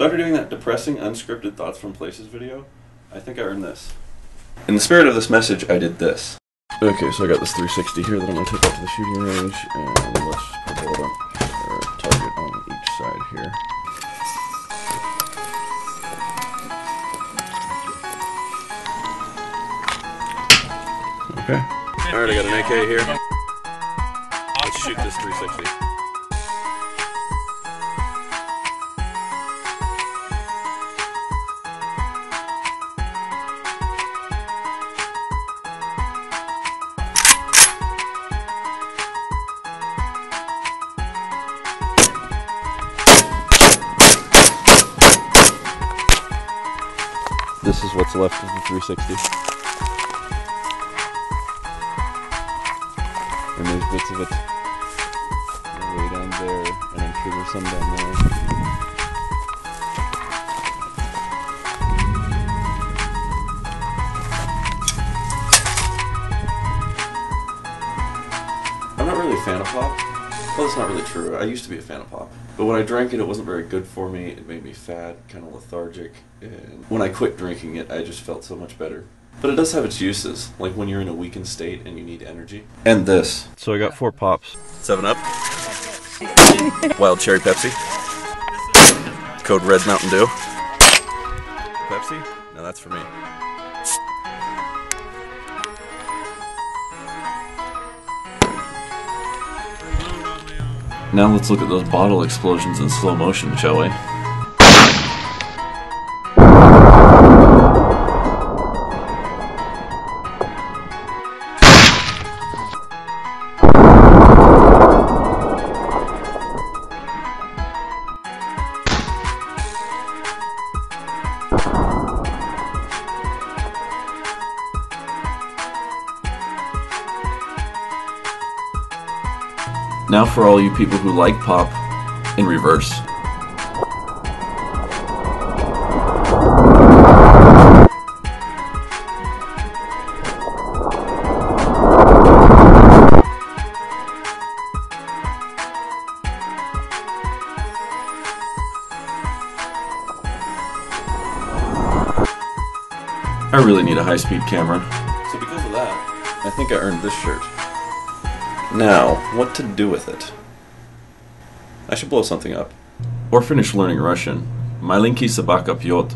So after doing that depressing, unscripted thoughts from places video, I think I earned this. In the spirit of this message, I did this. Okay, so I got this 360 here that I'm going to take out to the shooting range, and let's put a bullet or target on each side here. Okay. Alright, I got an AK here. Let's shoot this 360. This is what's left of the 360. And there's bits of it way down there, and I'm sure there's some down there. I'm not really a fan of pop. Well, that's not really true. I used to be a fan of pop. But when I drank it, it wasn't very good for me. It made me fat, kind of lethargic. And when I quit drinking it, I just felt so much better. But it does have its uses, like when you're in a weakened state and you need energy. And this. So I got four pops. Seven Up. Wild Cherry Pepsi. Code Red Mountain Dew. Pepsi? Now that's for me. Now let's look at those bottle explosions in slow motion, shall we? Now for all you people who like pop in reverse. I really need a high speed camera. So because of that, I think I earned this shirt. Now, what to do with it? I should blow something up. Or finish learning Russian. Malinki Sabaka Pyot.